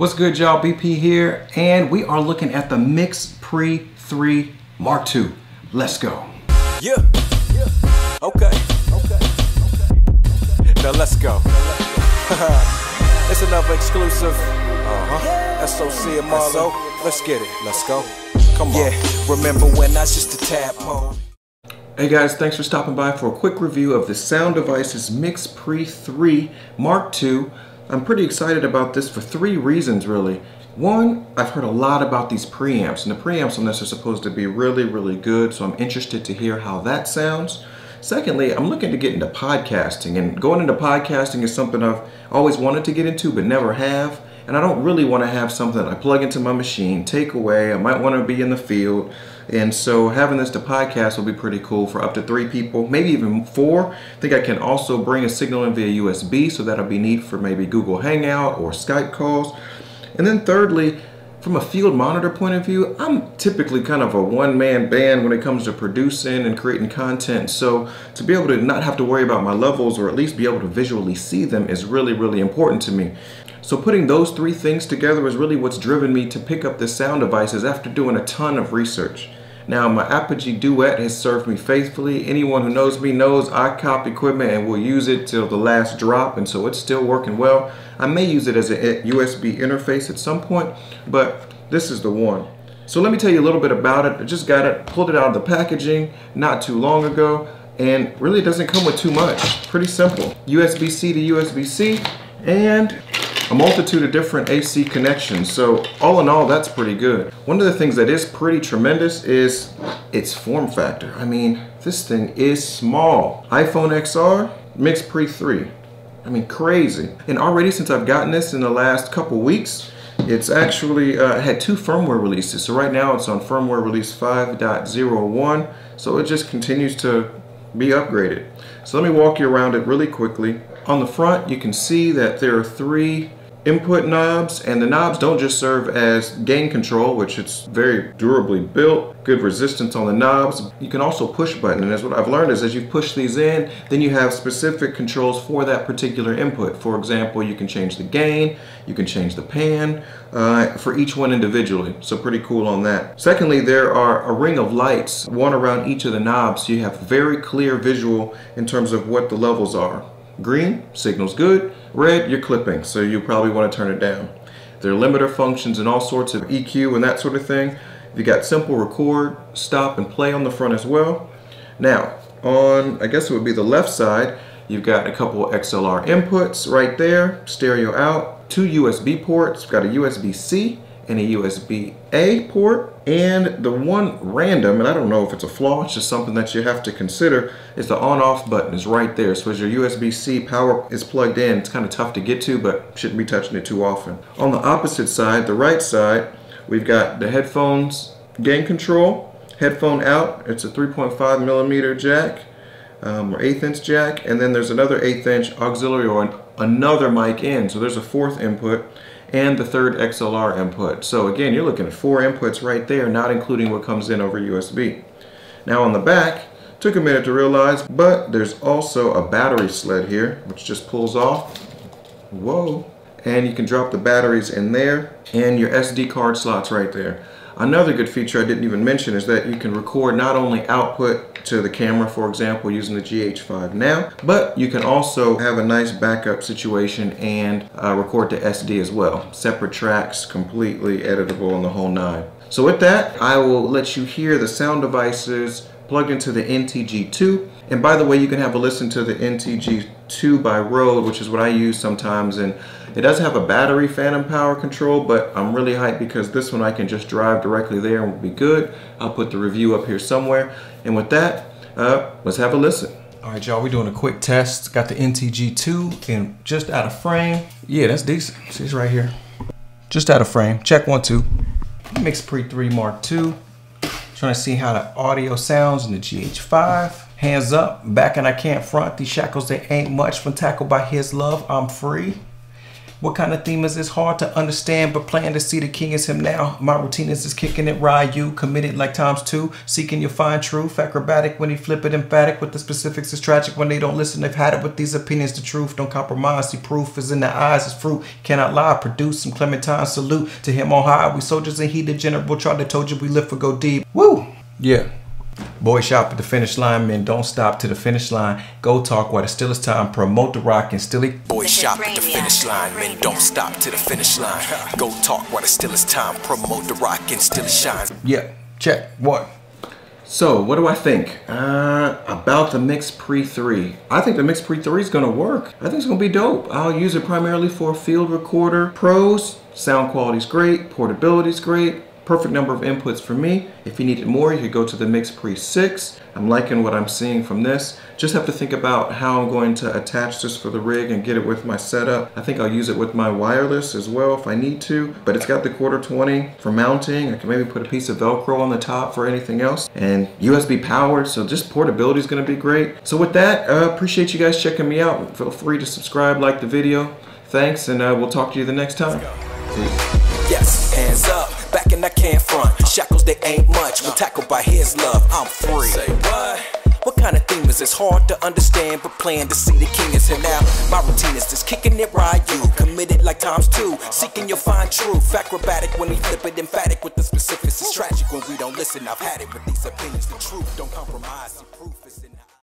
What's good, y'all? BP here, and we are looking at the Mix Pre 3 Mark II. Let's go. Yeah. yeah. Okay. Okay. Okay. Now let's go. it's another exclusive. Uh huh. SOC and Marlo. Let's get it. Let's go. Come on. Yeah. Remember when I just a tadpole. Hey guys, thanks for stopping by for a quick review of the Sound Devices Mix Pre 3 Mark II. I'm pretty excited about this for three reasons really. One, I've heard a lot about these preamps, and the preamps on this are supposed to be really, really good, so I'm interested to hear how that sounds. Secondly, I'm looking to get into podcasting, and going into podcasting is something I've always wanted to get into but never have. And I don't really want to have something I plug into my machine, take away. I might want to be in the field. And so having this to podcast will be pretty cool for up to three people, maybe even four. I think I can also bring a signal in via USB, so that'll be neat for maybe Google Hangout or Skype calls. And then thirdly, from a field monitor point of view, I'm typically kind of a one-man band when it comes to producing and creating content. So to be able to not have to worry about my levels or at least be able to visually see them is really, really important to me. So putting those three things together is really what's driven me to pick up the sound devices after doing a ton of research. Now my Apogee Duet has served me faithfully. Anyone who knows me knows I cop equipment and will use it till the last drop and so it's still working well. I may use it as a USB interface at some point, but this is the one. So let me tell you a little bit about it. I just got it, pulled it out of the packaging not too long ago and really doesn't come with too much. Pretty simple. USB-C to USB-C and a multitude of different AC connections. So all in all, that's pretty good. One of the things that is pretty tremendous is its form factor. I mean, this thing is small. iPhone XR, Mix Pre 3. I mean, crazy. And already since I've gotten this in the last couple weeks, it's actually uh, had two firmware releases. So right now it's on firmware release 5.01. So it just continues to be upgraded. So let me walk you around it really quickly. On the front, you can see that there are three input knobs and the knobs don't just serve as gain control which it's very durably built good resistance on the knobs. You can also push button and as what I've learned is as you push these in then you have specific controls for that particular input. For example you can change the gain you can change the pan uh, for each one individually. So pretty cool on that. Secondly there are a ring of lights one around each of the knobs so you have very clear visual in terms of what the levels are Green, signal's good. Red, you're clipping, so you probably want to turn it down. There are limiter functions and all sorts of EQ and that sort of thing. You got simple record, stop, and play on the front as well. Now, on, I guess it would be the left side, you've got a couple XLR inputs right there, stereo out, two USB ports, got a USB-C and a USB-A port. And the one random, and I don't know if it's a flaw, it's just something that you have to consider, is the on-off button is right there. So as your USB-C power is plugged in, it's kind of tough to get to, but shouldn't be touching it too often. On the opposite side, the right side, we've got the headphones gain control, headphone out, it's a 3.5 millimeter jack, um, or eighth inch jack, and then there's another eighth inch auxiliary or an, another mic in. So there's a fourth input and the third XLR input. So again, you're looking at four inputs right there, not including what comes in over USB. Now on the back, took a minute to realize, but there's also a battery sled here, which just pulls off. Whoa. And you can drop the batteries in there and your SD card slots right there. Another good feature I didn't even mention is that you can record not only output to the camera, for example, using the GH5 now, but you can also have a nice backup situation and uh, record to SD as well. Separate tracks, completely editable and the whole nine. So with that, I will let you hear the sound devices plugged into the NTG2. And by the way, you can have a listen to the NTG2 by Rode, which is what I use sometimes. And it does have a battery phantom power control, but I'm really hyped because this one I can just drive directly there and will be good. I'll put the review up here somewhere. And with that, uh, let's have a listen. All right, y'all, we're doing a quick test. Got the NTG2 and just out of frame. Yeah, that's decent. See, it's right here. Just out of frame. Check one, two. Mix Pre 3 Mark II. Trying to see how the audio sounds in the GH5. Hands up, back and I can't front. These shackles, they ain't much when tackled by his love. I'm free. What kind of theme is this? Hard to understand, but plan to see the king is him now. My routine is just kicking it, Ryu, committed like times two, seeking your fine truth. Acrobatic when he flip it, emphatic with the specifics is tragic when they don't listen. They've had it with these opinions, the truth don't compromise. See, proof is in the eyes, it's fruit, cannot lie. Produce some Clementine salute to him on high. We soldiers and he the general, tried to told you we live for go deep. Woo! Yeah. Boy shop at the finish line, men don't stop to the finish line. Go talk while the still is time. Promote the rock and still it. Boy shop at the finish line, men don't stop to the finish line. Go talk while it still is time. Promote the rock and still it shines. Yeah, check. What? So, what do I think uh, about the Mix Pre 3? I think the Mix Pre 3 is going to work. I think it's going to be dope. I'll use it primarily for field recorder. Pros, sound quality is great, portability is great, perfect number of inputs for me. If you needed more, you could go to the Mix Pre 6. I'm liking what I'm seeing from this. Just have to think about how I'm going to attach this for the rig and get it with my setup. I think I'll use it with my wireless as well if I need to, but it's got the quarter 20 for mounting. I can maybe put a piece of Velcro on the top for anything else and USB powered. So just portability is gonna be great. So with that, uh, appreciate you guys checking me out. Feel free to subscribe, like the video. Thanks, and uh, we'll talk to you the next time. Yes, hands up and I can't front. Shackles, they ain't much. When tackled by his love, I'm free. Say what? What kind of theme is this? Hard to understand, but plan to see the king is here now. My routine is just kicking it right, you committed like times two, seeking your fine truth. Acrobatic when we flip it, emphatic with the specifics. It's tragic when we don't listen. I've had it with these opinions. The truth don't compromise.